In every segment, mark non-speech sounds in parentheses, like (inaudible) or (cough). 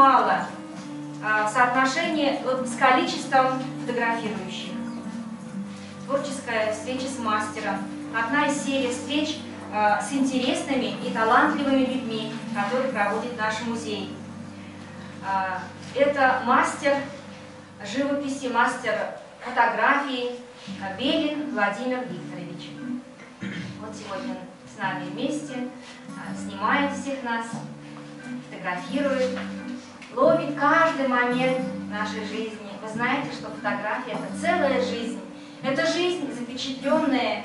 мало а, в соотношении вот, с количеством фотографирующих. Творческая встреча с мастером. Одна из серий встреч а, с интересными и талантливыми людьми, которые проводит наш музей. А, это мастер живописи, мастер фотографии Белин Владимир Викторович. Вот сегодня с нами вместе, снимает всех нас, фотографирует, ловит каждый момент нашей жизни. Вы знаете, что фотография – это целая жизнь. Это жизнь, запечатленная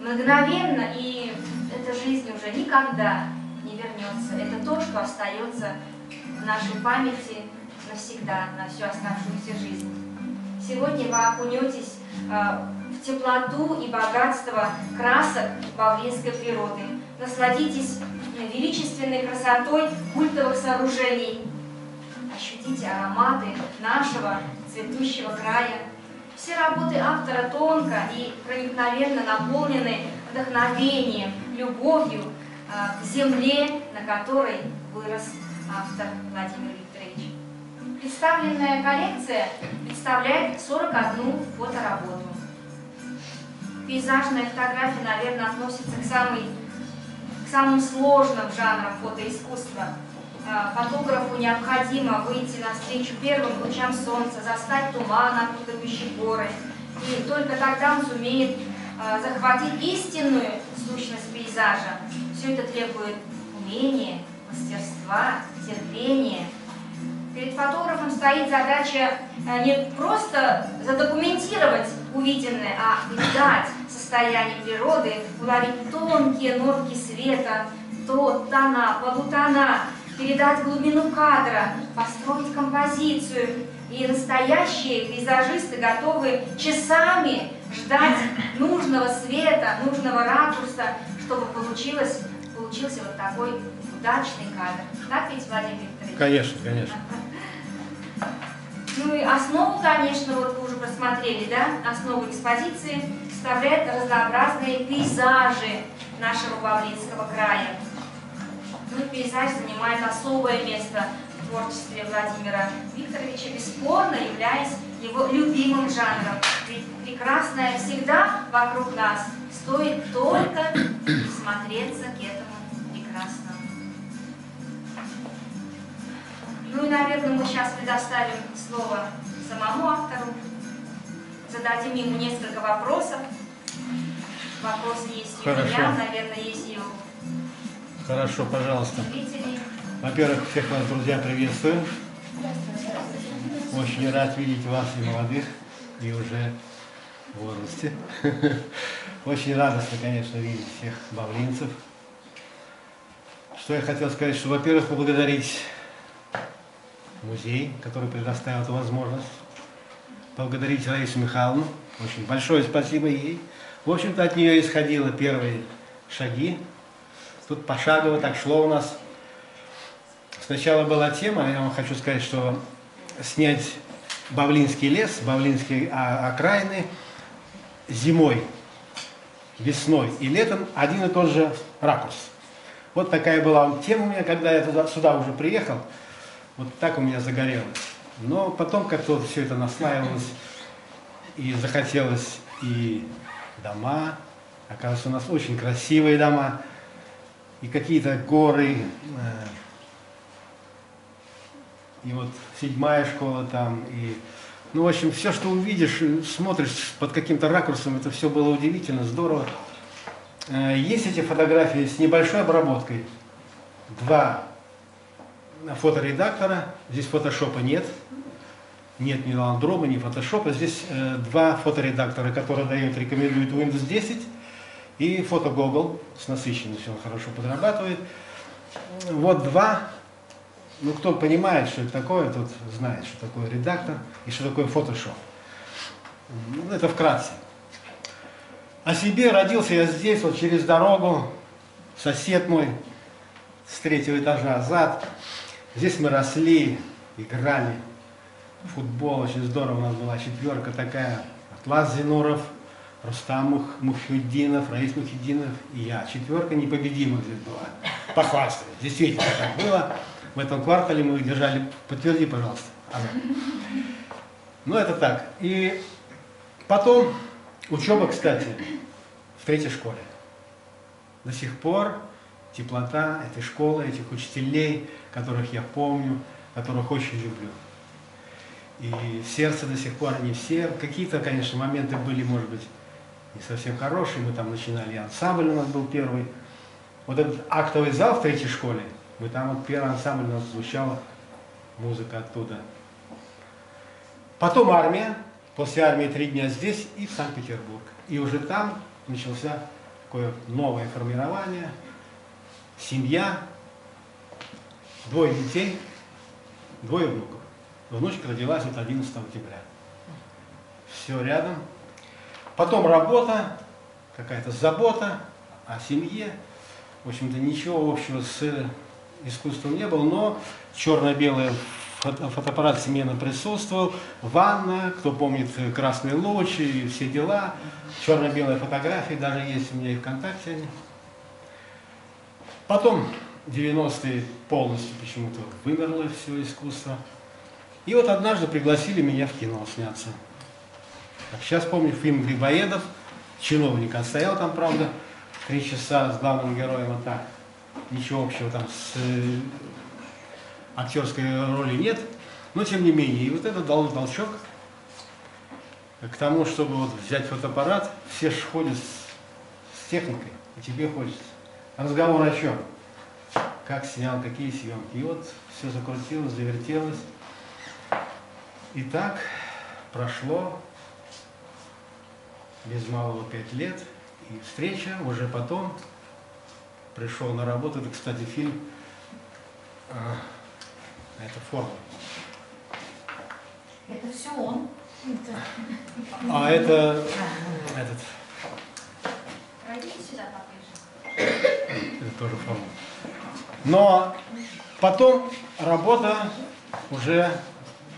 мгновенно, и эта жизнь уже никогда не вернется. Это то, что остается в нашей памяти навсегда, на всю оставшуюся жизнь. Сегодня вы окунетесь э, в теплоту и богатство красок павлинской природы. Насладитесь величественной красотой культовых сооружений. Ощутите ароматы нашего цветущего края. Все работы автора тонко и проникновенно наполнены вдохновением, любовью э, к земле, на которой вырос автор Владимир Викторович. Представленная коллекция представляет 41 фотоработу. Пейзажная фотография, наверное, относится к, самой, к самым сложным жанрам фотоискусства. А, фотографу необходимо выйти навстречу первым лучам солнца, застать туман, окутывающий горы. И только тогда он сумеет а, захватить истинную сущность пейзажа. Все это требует умения, мастерства, терпения. Перед фотографом стоит задача э, не просто задокументировать увиденное, а передать состояние природы, уловить тонкие нотки света, то тона, полутона, передать глубину кадра, построить композицию. И настоящие пейзажисты готовы часами ждать нужного света, нужного ракурса, чтобы получилось, получился вот такой удачный кадр. Так ведь, Владимир Викторович? Конечно, конечно. Ну и основу, конечно, вот вы уже посмотрели, да, основу экспозиции составляют разнообразные пейзажи нашего Павлинского края. Ну, пейзаж занимает особое место в творчестве Владимира Викторовича, бесспорно являясь его любимым жанром. Ведь прекрасное всегда вокруг нас, стоит только смотреться к этому прекрасному. Ну и, наверное, мы сейчас предоставим слово самому автору, зададим ему несколько вопросов. Вопросы есть и у меня, наверное, есть и у Хорошо, пожалуйста. Во-первых, всех вас, друзья, приветствую. Очень рад видеть вас и молодых, и уже в возрасте. (laughs) Очень радостно, конечно, видеть всех бавлинцев. Что я хотел сказать, что, во-первых, поблагодарить музей, который предоставил эту возможность. Поблагодарить Раису Михайловну. Очень большое спасибо ей. В общем-то, от нее исходило первые шаги. Тут пошагово так шло у нас. Сначала была тема, я вам хочу сказать, что снять Бавлинский лес, Бавлинские а, окраины зимой, весной и летом один и тот же ракурс. Вот такая была тема у меня, когда я туда, сюда уже приехал. Вот так у меня загорелось. Но потом как-то вот все это наслаивалось, и захотелось и дома, оказывается, у нас очень красивые дома, и какие-то горы, э, и вот седьмая школа там, и, ну, в общем, все, что увидишь, и смотришь под каким-то ракурсом, это все было удивительно, здорово. Э, Есть эти фотографии с небольшой обработкой. Два фоторедактора, здесь фотошопа нет, нет ни ландрома, ни фотошопа, здесь э, два фоторедактора, которые дают, рекомендуют Windows 10 и фото Google с насыщенностью, он хорошо подрабатывает. Вот два, ну кто понимает, что это такое, тот знает, что такое редактор и что такое фотошоп. Ну, это вкратце. О себе родился я здесь, вот через дорогу, сосед мой с третьего этажа зад. Здесь мы росли, играли в футбол, очень здорово у нас была четверка такая. Атлас Зинуров, Рустам Мух- Мухиддинов, Раис Мухиддинов и я. Четверка непобедимых здесь была. Похвастаюсь, действительно так было. в этом квартале мы их держали. Подтверди, пожалуйста. Анна. Ну, это так. И потом учеба, кстати, в третьей школе. До сих пор теплота этой школы, этих учителей, которых я помню, которых очень люблю. И сердце до сих пор не все. Какие-то, конечно, моменты были, может быть, не совсем хорошие. Мы там начинали, ансамбль у нас был первый. Вот этот актовый зал в третьей школе, мы там вот первый ансамбль у нас звучала музыка оттуда. Потом армия, после армии три дня здесь и в Санкт-Петербург. И уже там начался такое новое формирование, семья, двое детей, двое внуков. Внучка родилась вот 11 октября. Все рядом. Потом работа, какая-то забота о семье. В общем-то, ничего общего с искусством не было, но черно-белый фото- фотоаппарат семейно присутствовал, ванна, кто помнит э, красные лучи и все дела, черно-белые фотографии, даже есть у меня и ВКонтакте они. Потом 90-е полностью почему-то вымерло все искусство. И вот однажды пригласили меня в кино сняться. Сейчас помню фильм Грибоедов, чиновник, он стоял там, правда, три часа с главным героем, вот так. Ничего общего там с э, актерской роли нет, но тем не менее. И вот это дал толчок к тому, чтобы вот взять фотоаппарат, все же ходят с, с техникой, и тебе хочется. Разговор о чем? Как снял, какие съемки. И вот все закрутилось, завертелось. И так прошло без малого пять лет. И встреча уже потом пришел на работу. Это, кстати, фильм а, это форма. Это все он. А это этот, Пройдите сюда поближе. это тоже форма. Но потом работа уже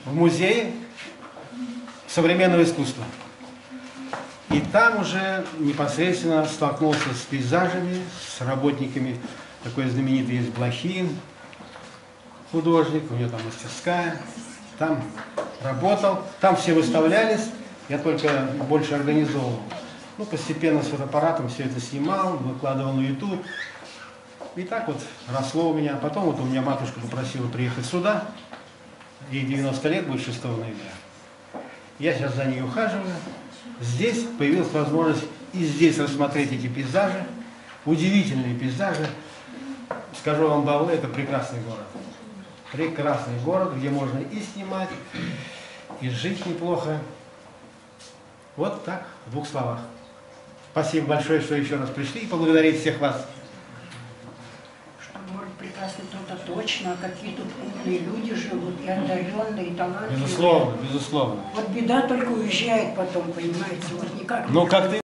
в музее современного искусства. И там уже непосредственно столкнулся с пейзажами, с работниками. Такой знаменитый есть Блохин, художник, у него там мастерская. Там работал, там все выставлялись, я только больше организовывал. Ну, постепенно с фотоаппаратом все это снимал, выкладывал на YouTube. И так вот росло у меня. Потом вот у меня матушка попросила приехать сюда. Ей 90 лет будет 6 ноября. Я сейчас за ней ухаживаю. Здесь появилась возможность и здесь рассмотреть эти пейзажи. Удивительные пейзажи. Скажу вам, Баулы, это прекрасный город. Прекрасный город, где можно и снимать, и жить неплохо. Вот так, в двух словах. Спасибо большое, что еще раз пришли, и поблагодарить всех вас. Что город прекрасный, то-то точно, какие тут умные люди живут, и одаренные, и талантливые. Безусловно, безусловно. Вот беда только уезжает потом, понимаете, вот никак. Ну, как ты